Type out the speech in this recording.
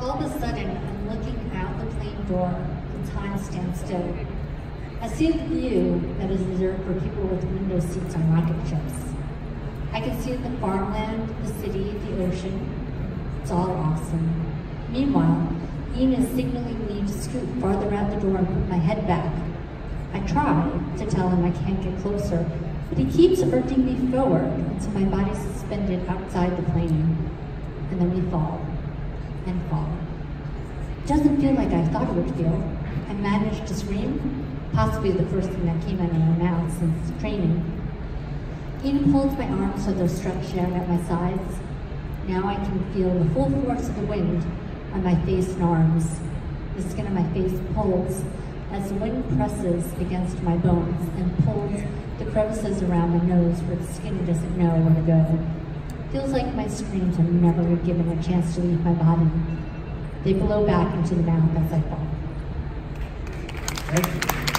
All of a sudden, I'm looking out the plane door, and time stands still. I see the view that is reserved for people with window seats on rocket ships. I can see the farmland, the city, the ocean. It's all awesome. Meanwhile, Ian is signaling me to scoot farther out the door and put my head back. I try to tell him I can't get closer, but he keeps urging me forward until my body's suspended outside the plane. And then we fall and fall. It doesn't feel like I thought it would feel. I managed to scream, possibly the first thing that came out of my mouth since training. Ian pulls my arms so they're stretched out at my sides. Now I can feel the full force of the wind on my face and arms. The skin on my face pulls as the wind presses against my bones and pulls the crevices around my nose where the skin doesn't know where to go. Feels like my screams are never given a chance to leave my body. They blow back into the mouth as I fall. Thank you.